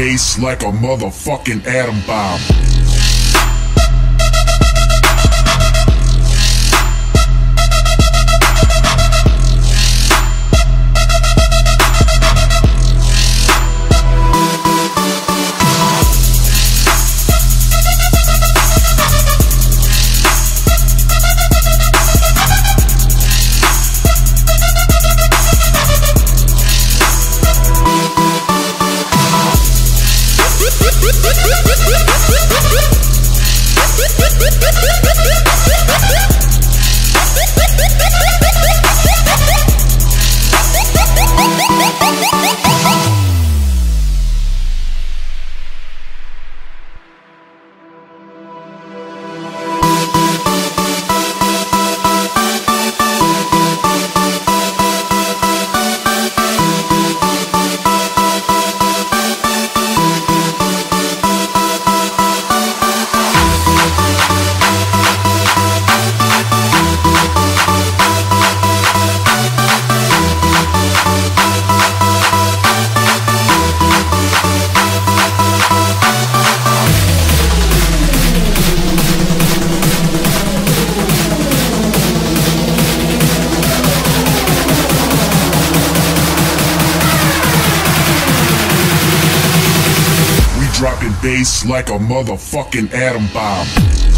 bass like a motherfucking atom bomb. Bass like a motherfucking atom bomb.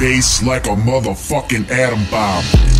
Bass like a motherfucking atom bomb.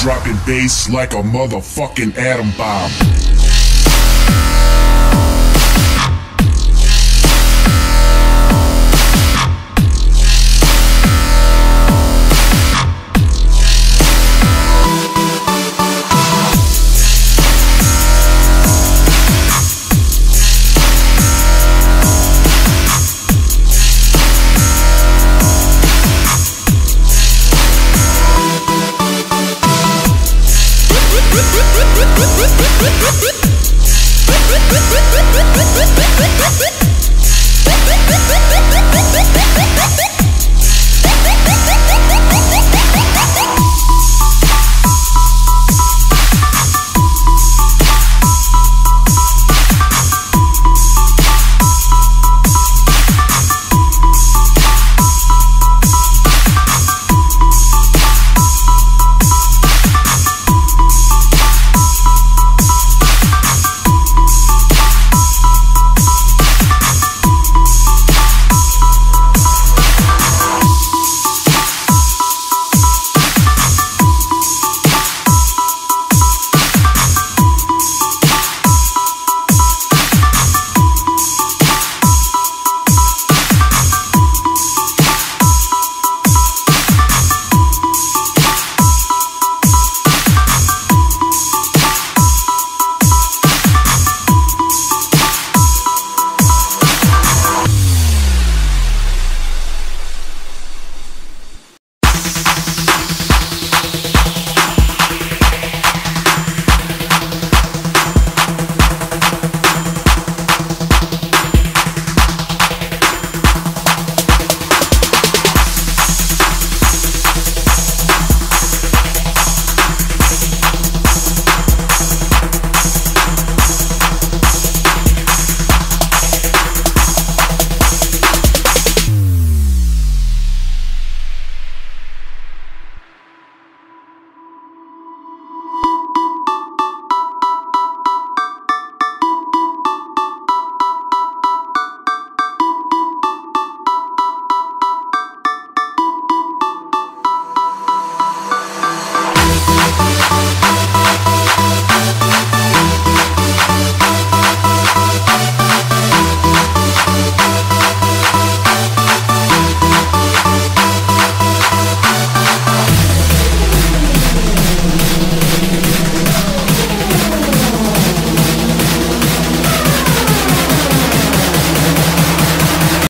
Dropping bass like a motherfucking atom bomb.